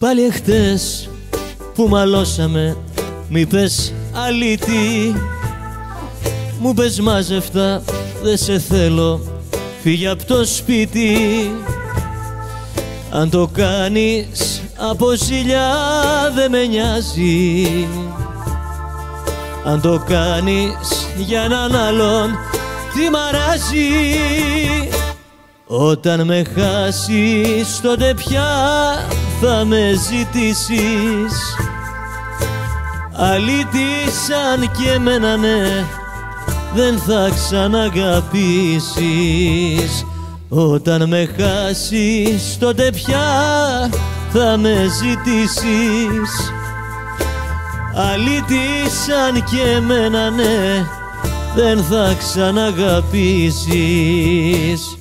Πάλι εχθές που μαλώσαμε μη πες αλήτη. Μου πες μάζευτα δεν σε θέλω φύγε από το σπίτι. Αν το κάνεις από ζήλια δεν με νοιάζει. Αν το κάνεις για έναν άλλον τι μαράζει Όταν με χάσεις τότε πια θα με ζητήσεις. Αλήτη σαν και εμένα ναι δεν θα ξαναγαπήσεις. Όταν με χάσεις τότε πια θα με ζητήσεις. Αλήτη σαν και εμένα ναι δεν θα ξαναγαπήσεις